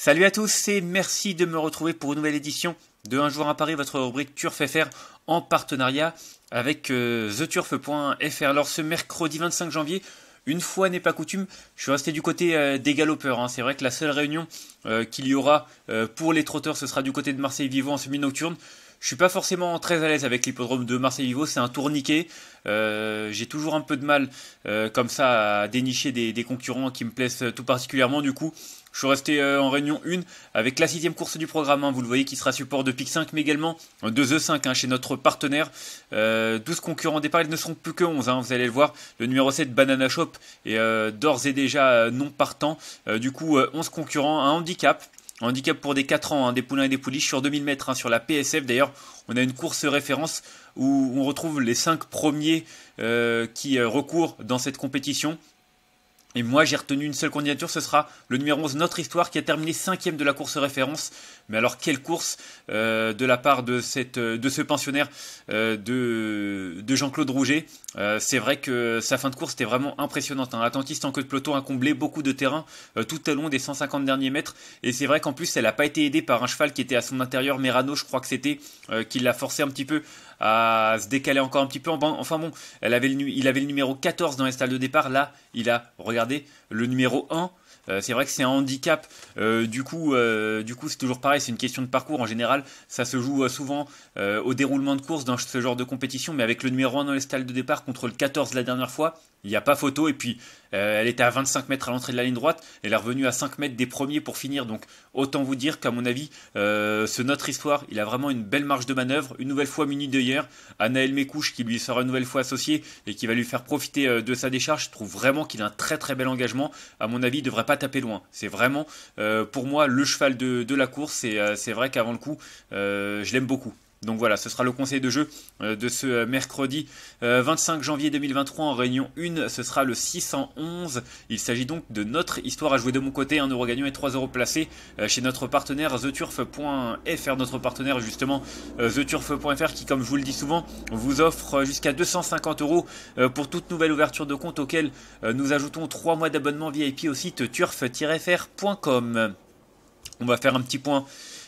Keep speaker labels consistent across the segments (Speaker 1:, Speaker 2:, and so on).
Speaker 1: Salut à tous et merci de me retrouver pour une nouvelle édition de Un jour à Paris, votre rubrique Turf FR en partenariat avec euh, TheTurf.fr. Alors ce mercredi 25 janvier, une fois n'est pas coutume, je suis resté du côté euh, des galopeurs. Hein. C'est vrai que la seule réunion euh, qu'il y aura pour les trotteurs, ce sera du côté de Marseille-Vivo en semi-nocturne. Je suis pas forcément très à l'aise avec l'hippodrome de Marseille-Vivo, c'est un tourniquet. J'ai toujours un peu de mal comme ça à dénicher des, concurrents qui me plaisent tout particulièrement. Du coup, je suis resté euh, en réunion 1 avec la sixième course du programme, hein. vous le voyez, qui sera support de PIC 5, mais également de The 5 hein, chez notre partenaire. 12 euh, concurrents départ, ils ne seront plus que 11, hein, vous allez le voir. Le numéro 7, Banana Shop, est euh, d'ores et déjà non partant. du coup, 11 concurrents, un handicap. Handicap pour des 4 ans, des poulains et des pouliches sur 2000 mètres sur la PSF. D'ailleurs, on a une course référence où on retrouve les 5 premiers qui recourent dans cette compétition. Et moi, j'ai retenu une seule candidature, ce sera le numéro 11, Notre Histoire, qui a terminé cinquième de la course référence. Mais alors, quelle course euh, de la part de, cette, euh, de ce pensionnaire euh, de, de Jean-Claude Rouget. c'est vrai que sa fin de course était vraiment impressionnante. Hein. Attentiste en queue de peloton a comblé beaucoup de terrain tout au long des 150 derniers mètres. Et c'est vrai qu'en plus, elle n'a pas été aidée par un cheval qui était à son intérieur, Merano, je crois que c'était, qui l'a forcé un petit peu à se décaler encore un petit peu. Enfin bon, elle avait le, il avait le numéro 14 dans les stalles de départ. Là, il a, regardez, le numéro 1. Euh, c'est vrai que c'est un handicap. Euh, du coup, euh, du coup, c'est toujours pareil. C'est une question de parcours en général. Ça se joue souvent au déroulement de course dans ce genre de compétition. Mais avec le numéro 1 dans les stalles de départ contre le 14 la dernière fois, il n'y a pas photo. Et puis, elle était à 25 mètres à l'entrée de la ligne droite. Elle est revenue à 5 mètres des premiers pour finir. Donc, autant vous dire qu'à mon avis, ce Notre Histoire, il a vraiment une belle marge de manœuvre. Une nouvelle fois muni hier. Anaël Mécouche qui lui sera une nouvelle fois associé et qui va lui faire profiter de sa décharge. Je trouve vraiment qu'il a un très très bel engagement. À mon avis, il ne pas taper loin. C'est vraiment, pour moi, le cheval de, de la course. Et c'est vrai qu'avant le coup, je l'aime beaucoup. Donc voilà, ce sera le conseil de jeu euh, de ce euh, mercredi 25 euh, janvier 2023 en réunion 1. Ce sera le 611. Il s'agit donc de notre histoire à jouer de mon côté. 1 euro gagnant et 3 euros placés chez notre partenaire TheTurf.fr. Notre partenaire justement TheTurf.fr qui, comme je vous le dis souvent, vous offre jusqu'à 250 euros pour toute nouvelle ouverture de compte auquel nous ajoutons 3 mois d'abonnement VIP au site turf-fr.com. On va faire un petit point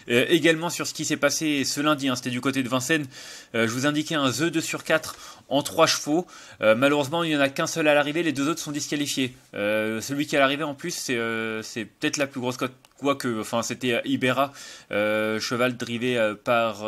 Speaker 1: euh, également sur ce qui s'est passé ce lundi, hein, c'était du côté de Vincennes, euh, je vous indiquais un The 2 sur 4 en 3 chevaux. Euh, malheureusement, il n'y en a qu'un seul à l'arrivée, les deux autres sont disqualifiés. celui qui est à l'arrivée en plus, c'est peut-être la plus grosse cote quoique, enfin c'était Ibera, cheval drivé par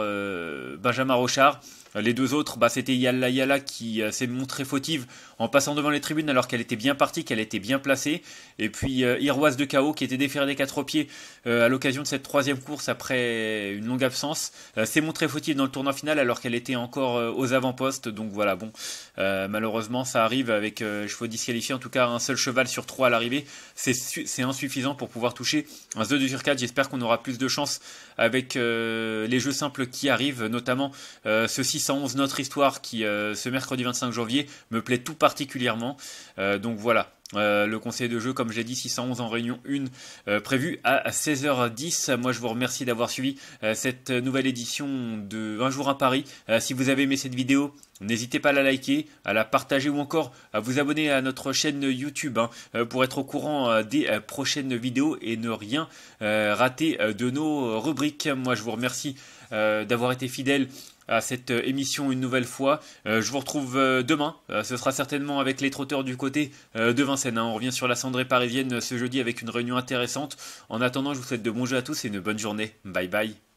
Speaker 1: Benjamin Rochard. Les deux autres, bah, c'était Yalla Yalla qui s'est montrée fautive en passant devant les tribunes alors qu'elle était bien partie, qu'elle était bien placée. Et puis euh, Iroise de Chaos qui était déféré des quatre pieds euh, à l'occasion de cette troisième course après une longue absence euh, s'est montrée fautive dans le tournoi final alors qu'elle était encore aux avant-postes. Donc voilà, bon, malheureusement ça arrive avec chevaux disqualifiés, en tout cas un seul cheval sur trois à l'arrivée. C'est insuffisant pour pouvoir toucher un 2 sur 4. J'espère qu'on aura plus de chance avec les jeux simples qui arrivent, notamment ce 611 Notre Histoire qui ce mercredi 25 janvier me plaît tout particulièrement. Euh, donc voilà. Euh, le conseil de jeu, comme j'ai dit, 611 en réunion 1 euh, prévu à 16h10. Moi, je vous remercie d'avoir suivi cette nouvelle édition de Un jour à Paris. si vous avez aimé cette vidéo, n'hésitez pas à la liker, à la partager ou encore à vous abonner à notre chaîne YouTube hein, pour être au courant des prochaines vidéos et ne rien rater de nos rubriques. Moi, je vous remercie d'avoir été fidèle à cette euh, émission une nouvelle fois. Euh, je vous retrouve euh, demain. ce sera certainement avec les trotteurs du côté de Vincennes. Hein. On revient sur la cendrée parisienne ce jeudi avec une réunion intéressante. En attendant, je vous souhaite de bons jeux à tous et une bonne journée. Bye bye.